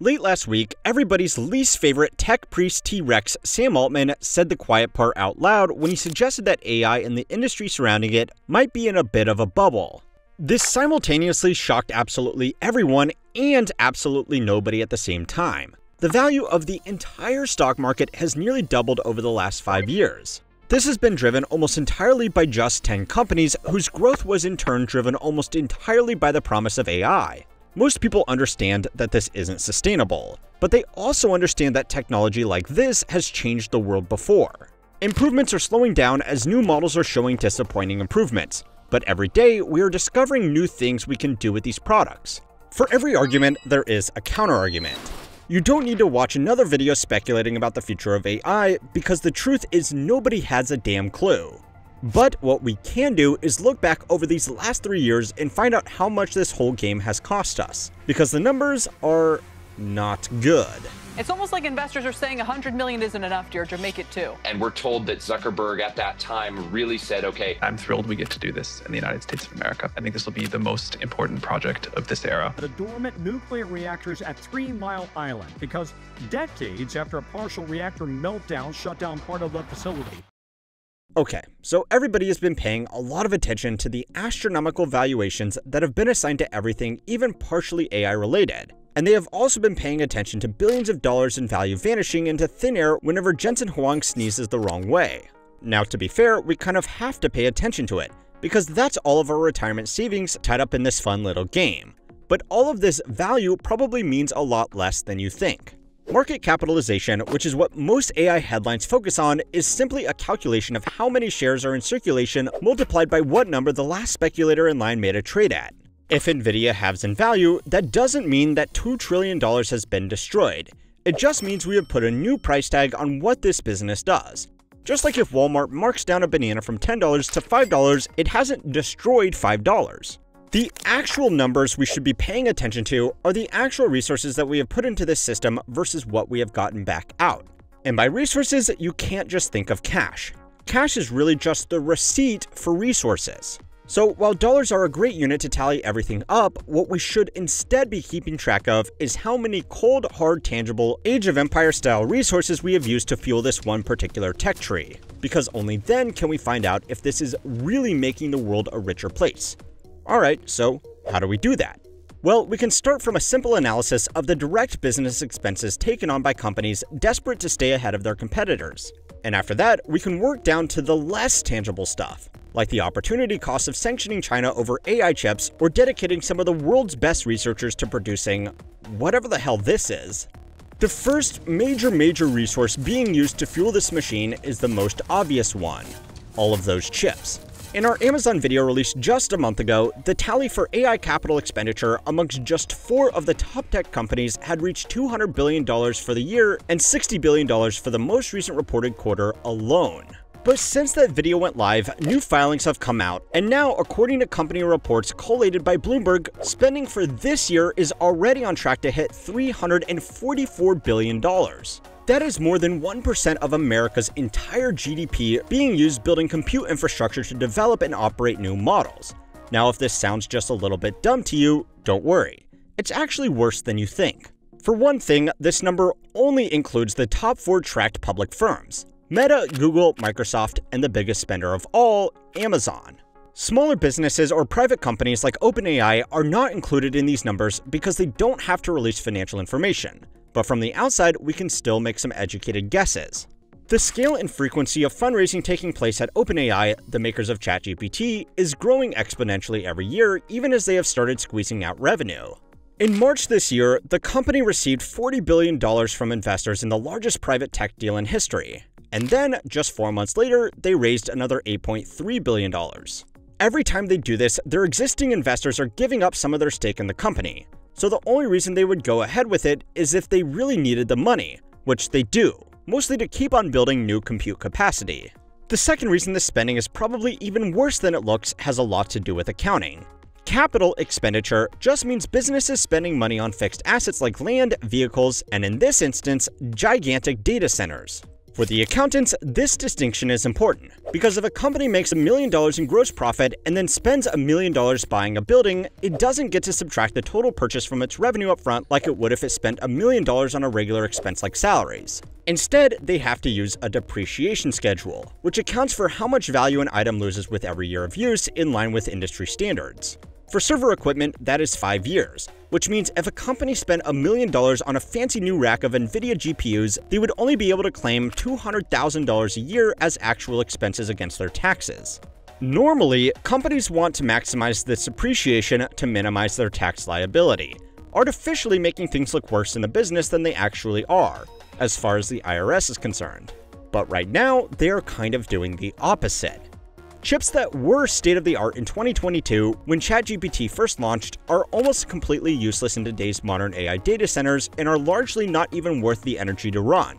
Late last week, everybody's least favorite tech priest T Rex, Sam Altman, said the quiet part out loud when he suggested that AI and the industry surrounding it might be in a bit of a bubble. This simultaneously shocked absolutely everyone and absolutely nobody at the same time. The value of the entire stock market has nearly doubled over the last five years. This has been driven almost entirely by just 10 companies, whose growth was in turn driven almost entirely by the promise of AI. Most people understand that this isn't sustainable, but they also understand that technology like this has changed the world before. Improvements are slowing down as new models are showing disappointing improvements, but every day we are discovering new things we can do with these products. For every argument, there is a counterargument. You don't need to watch another video speculating about the future of AI because the truth is nobody has a damn clue. But what we can do is look back over these last three years and find out how much this whole game has cost us, because the numbers are not good. It's almost like investors are saying 100 million isn't enough, Deirdre, make it two. And we're told that Zuckerberg at that time really said, okay. I'm thrilled we get to do this in the United States of America. I think this will be the most important project of this era. The dormant nuclear reactors at Three Mile Island, because decades after a partial reactor meltdown shut down part of the facility. Okay, so everybody has been paying a lot of attention to the astronomical valuations that have been assigned to everything even partially AI related. And they have also been paying attention to billions of dollars in value vanishing into thin air whenever Jensen Huang sneezes the wrong way. Now, to be fair, we kind of have to pay attention to it, because that's all of our retirement savings tied up in this fun little game. But all of this value probably means a lot less than you think. Market capitalization, which is what most AI headlines focus on, is simply a calculation of how many shares are in circulation multiplied by what number the last speculator in line made a trade at. If Nvidia halves in value, that doesn't mean that $2 trillion has been destroyed. It just means we have put a new price tag on what this business does. Just like if Walmart marks down a banana from $10 to $5, it hasn't destroyed $5. The actual numbers we should be paying attention to are the actual resources that we have put into this system versus what we have gotten back out. And by resources, you can't just think of cash. Cash is really just the receipt for resources. So while dollars are a great unit to tally everything up, what we should instead be keeping track of is how many cold, hard, tangible Age of Empire style resources we have used to fuel this one particular tech tree. Because only then can we find out if this is really making the world a richer place. Alright, so how do we do that? Well, we can start from a simple analysis of the direct business expenses taken on by companies desperate to stay ahead of their competitors. And after that, we can work down to the less tangible stuff, like the opportunity cost of sanctioning China over AI chips or dedicating some of the world's best researchers to producing whatever the hell this is. The first major major resource being used to fuel this machine is the most obvious one, all of those chips. In our Amazon video released just a month ago, the tally for AI capital expenditure amongst just four of the top tech companies had reached $200 billion for the year and $60 billion for the most recent reported quarter alone. But since that video went live, new filings have come out, and now, according to company reports collated by Bloomberg, spending for this year is already on track to hit $344 billion. That is more than 1% of America's entire GDP being used building compute infrastructure to develop and operate new models. Now, if this sounds just a little bit dumb to you, don't worry. It's actually worse than you think. For one thing, this number only includes the top four tracked public firms. Meta, Google, Microsoft, and the biggest spender of all, Amazon. Smaller businesses or private companies like OpenAI are not included in these numbers because they don't have to release financial information, but from the outside, we can still make some educated guesses. The scale and frequency of fundraising taking place at OpenAI, the makers of ChatGPT, is growing exponentially every year, even as they have started squeezing out revenue. In March this year, the company received $40 billion from investors in the largest private tech deal in history, and then, just four months later, they raised another $8.3 billion. Every time they do this, their existing investors are giving up some of their stake in the company, so the only reason they would go ahead with it is if they really needed the money, which they do, mostly to keep on building new compute capacity. The second reason this spending is probably even worse than it looks has a lot to do with accounting. Capital expenditure just means businesses spending money on fixed assets like land, vehicles, and in this instance, gigantic data centers. For the accountants, this distinction is important, because if a company makes a million dollars in gross profit and then spends a million dollars buying a building, it doesn't get to subtract the total purchase from its revenue up front like it would if it spent a million dollars on a regular expense like salaries. Instead, they have to use a depreciation schedule, which accounts for how much value an item loses with every year of use in line with industry standards. For server equipment, that is 5 years, which means if a company spent a million dollars on a fancy new rack of NVIDIA GPUs, they would only be able to claim $200,000 a year as actual expenses against their taxes. Normally, companies want to maximize this depreciation to minimize their tax liability, artificially making things look worse in the business than they actually are, as far as the IRS is concerned. But right now, they are kind of doing the opposite. Chips that were state of the art in 2022 when ChatGPT first launched are almost completely useless in today's modern AI data centers and are largely not even worth the energy to run.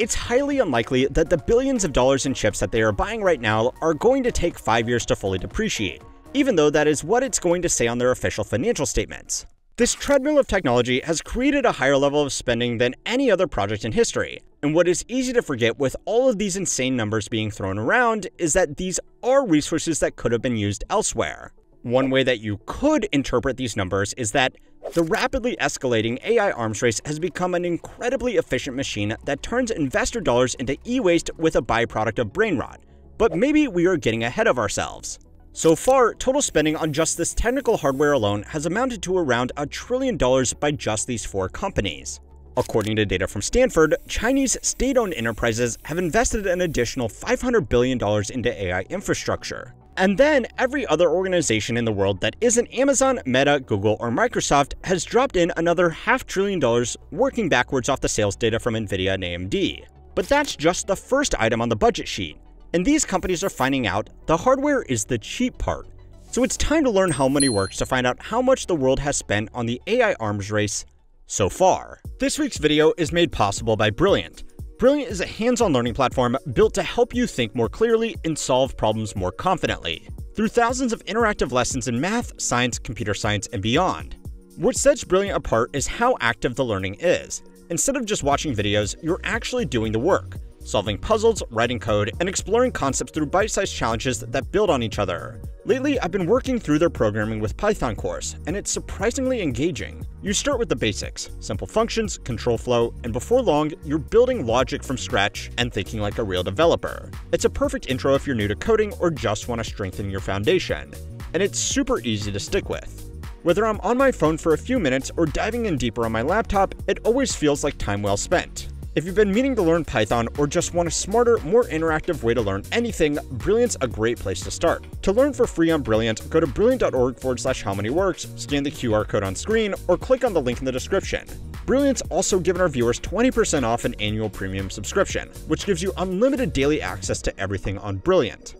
It's highly unlikely that the billions of dollars in chips that they are buying right now are going to take 5 years to fully depreciate, even though that is what it's going to say on their official financial statements. This treadmill of technology has created a higher level of spending than any other project in history, and what is easy to forget with all of these insane numbers being thrown around is that these are resources that could have been used elsewhere. One way that you could interpret these numbers is that the rapidly escalating AI arms race has become an incredibly efficient machine that turns investor dollars into e-waste with a byproduct of brain rot. But maybe we are getting ahead of ourselves. So far, total spending on just this technical hardware alone has amounted to around a trillion dollars by just these four companies. According to data from Stanford, Chinese state-owned enterprises have invested an additional $500 billion into AI infrastructure. And then every other organization in the world that isn't Amazon, Meta, Google, or Microsoft has dropped in another half trillion dollars working backwards off the sales data from Nvidia and AMD. But that's just the first item on the budget sheet. And these companies are finding out the hardware is the cheap part. So it's time to learn how money works to find out how much the world has spent on the AI arms race so far. This week's video is made possible by Brilliant. Brilliant is a hands-on learning platform built to help you think more clearly and solve problems more confidently, through thousands of interactive lessons in math, science, computer science, and beyond. What sets Brilliant apart is how active the learning is. Instead of just watching videos, you're actually doing the work solving puzzles, writing code, and exploring concepts through bite-sized challenges that build on each other. Lately, I've been working through their programming with Python course, and it's surprisingly engaging. You start with the basics, simple functions, control flow, and before long, you're building logic from scratch and thinking like a real developer. It's a perfect intro if you're new to coding or just want to strengthen your foundation. And it's super easy to stick with. Whether I'm on my phone for a few minutes or diving in deeper on my laptop, it always feels like time well spent. If you've been meaning to learn Python or just want a smarter, more interactive way to learn anything, Brilliant's a great place to start. To learn for free on Brilliant, go to brilliant.org forward slash how money works, scan the QR code on screen, or click on the link in the description. Brilliant's also given our viewers 20% off an annual premium subscription, which gives you unlimited daily access to everything on Brilliant.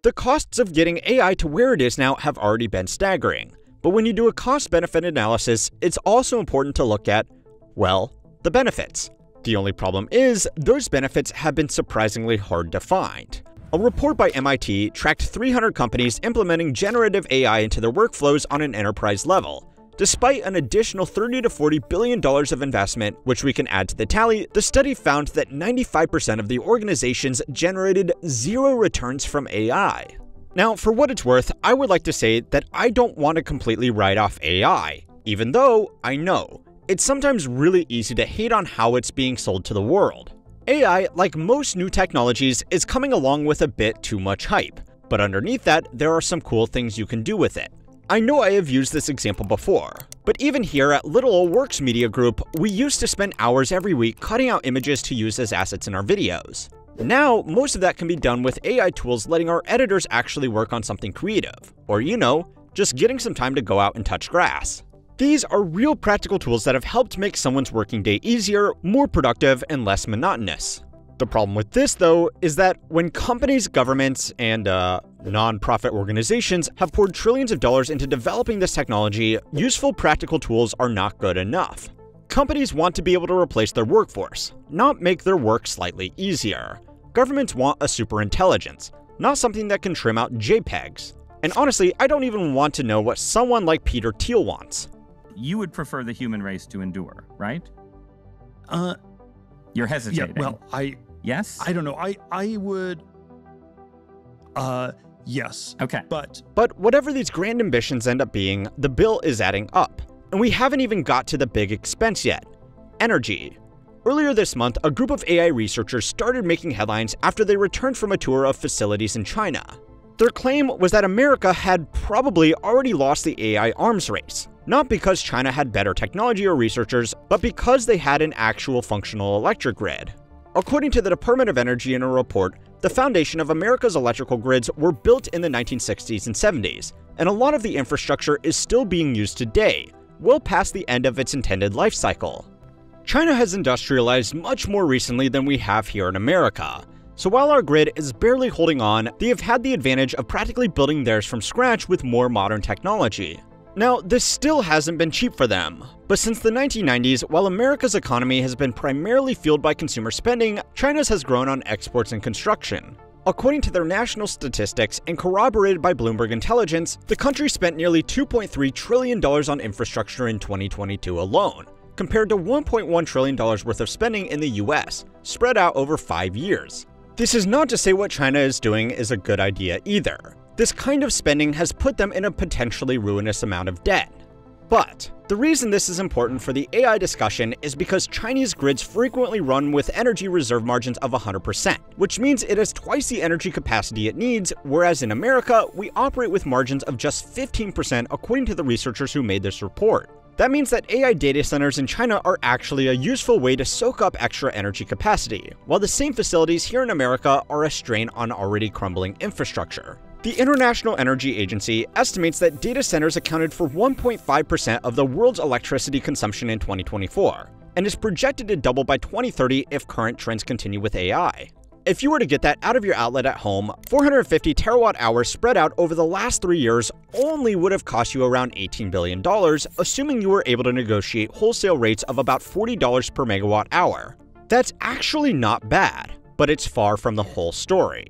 The costs of getting AI to where it is now have already been staggering, but when you do a cost-benefit analysis, it's also important to look at, well, the benefits. The only problem is, those benefits have been surprisingly hard to find. A report by MIT tracked 300 companies implementing generative AI into their workflows on an enterprise level. Despite an additional 30 to 40 billion dollars of investment, which we can add to the tally, the study found that 95% of the organizations generated zero returns from AI. Now, for what it's worth, I would like to say that I don't want to completely write off AI, even though I know it's sometimes really easy to hate on how it's being sold to the world. AI, like most new technologies, is coming along with a bit too much hype, but underneath that, there are some cool things you can do with it. I know I have used this example before, but even here at Little Works Media Group, we used to spend hours every week cutting out images to use as assets in our videos. Now, most of that can be done with AI tools letting our editors actually work on something creative, or you know, just getting some time to go out and touch grass. These are real practical tools that have helped make someone's working day easier, more productive, and less monotonous. The problem with this, though, is that when companies, governments, and uh, non-profit organizations have poured trillions of dollars into developing this technology, useful practical tools are not good enough. Companies want to be able to replace their workforce, not make their work slightly easier. Governments want a superintelligence, not something that can trim out JPEGs. And honestly, I don't even want to know what someone like Peter Thiel wants you would prefer the human race to endure, right? Uh, You're hesitating. Yeah, well, I Yes? I don't know. I I would. Uh, yes. okay. But But whatever these grand ambitions end up being, the bill is adding up. And we haven't even got to the big expense yet energy. Earlier this month, a group of AI researchers started making headlines after they returned from a tour of facilities in China. Their claim was that America had probably already lost the AI arms race, not because China had better technology or researchers, but because they had an actual functional electric grid. According to the Department of Energy in a report, the foundation of America's electrical grids were built in the 1960s and 70s, and a lot of the infrastructure is still being used today, well past the end of its intended life cycle. China has industrialized much more recently than we have here in America. So while our grid is barely holding on, they have had the advantage of practically building theirs from scratch with more modern technology. Now, this still hasn't been cheap for them, but since the 1990s, while America's economy has been primarily fueled by consumer spending, China's has grown on exports and construction. According to their national statistics and corroborated by Bloomberg Intelligence, the country spent nearly $2.3 trillion on infrastructure in 2022 alone, compared to $1.1 trillion worth of spending in the US, spread out over five years. This is not to say what China is doing is a good idea either. This kind of spending has put them in a potentially ruinous amount of debt. But the reason this is important for the AI discussion is because Chinese grids frequently run with energy reserve margins of 100%, which means it has twice the energy capacity it needs, whereas in America, we operate with margins of just 15% according to the researchers who made this report. That means that AI data centers in China are actually a useful way to soak up extra energy capacity, while the same facilities here in America are a strain on already crumbling infrastructure. The International Energy Agency estimates that data centers accounted for 1.5% of the world's electricity consumption in 2024, and is projected to double by 2030 if current trends continue with AI. If you were to get that out of your outlet at home, 450 terawatt hours spread out over the last three years only would have cost you around $18 billion, assuming you were able to negotiate wholesale rates of about $40 per megawatt hour. That's actually not bad, but it's far from the whole story.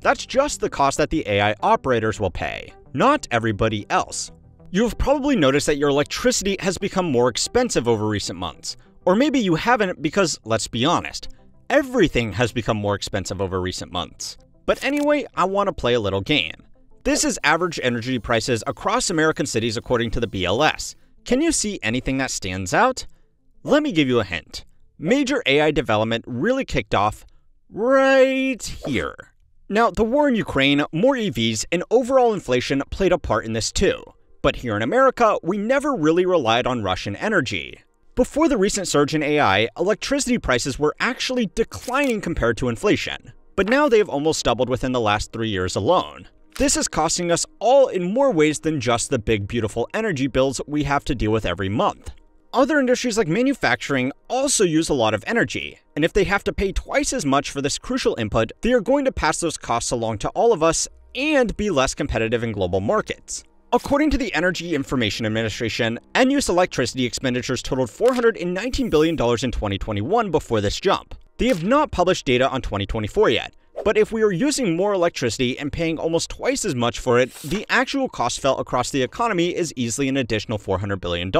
That's just the cost that the AI operators will pay, not everybody else. You've probably noticed that your electricity has become more expensive over recent months. Or maybe you haven't because, let's be honest, everything has become more expensive over recent months. But anyway, I want to play a little game. This is average energy prices across American cities according to the BLS. Can you see anything that stands out? Let me give you a hint. Major AI development really kicked off right here. Now, the war in Ukraine, more EVs, and overall inflation played a part in this too. But here in America, we never really relied on Russian energy. Before the recent surge in AI, electricity prices were actually declining compared to inflation. But now they have almost doubled within the last three years alone. This is costing us all in more ways than just the big, beautiful energy bills we have to deal with every month. Other industries like manufacturing also use a lot of energy, and if they have to pay twice as much for this crucial input, they are going to pass those costs along to all of us and be less competitive in global markets. According to the Energy Information Administration, end use electricity expenditures totaled $419 billion in 2021 before this jump. They have not published data on 2024 yet, but if we are using more electricity and paying almost twice as much for it, the actual cost felt across the economy is easily an additional $400 billion.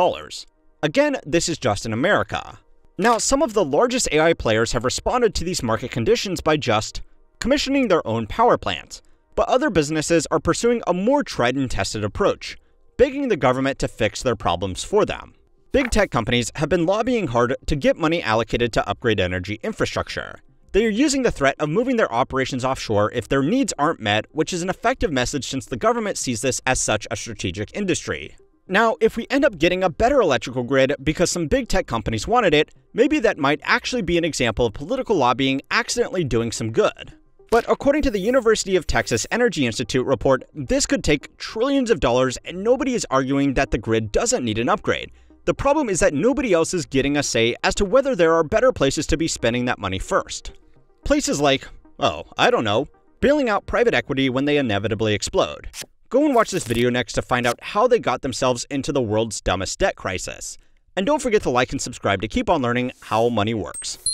Again, this is just in America. Now, some of the largest AI players have responded to these market conditions by just commissioning their own power plants, but other businesses are pursuing a more tried and tested approach, begging the government to fix their problems for them. Big tech companies have been lobbying hard to get money allocated to upgrade energy infrastructure. They are using the threat of moving their operations offshore if their needs aren't met, which is an effective message since the government sees this as such a strategic industry. Now, if we end up getting a better electrical grid because some big tech companies wanted it, maybe that might actually be an example of political lobbying accidentally doing some good. But according to the University of Texas Energy Institute report, this could take trillions of dollars and nobody is arguing that the grid doesn't need an upgrade. The problem is that nobody else is getting a say as to whether there are better places to be spending that money first. Places like, oh, I don't know, bailing out private equity when they inevitably explode. Go and watch this video next to find out how they got themselves into the world's dumbest debt crisis. And don't forget to like and subscribe to keep on learning how money works.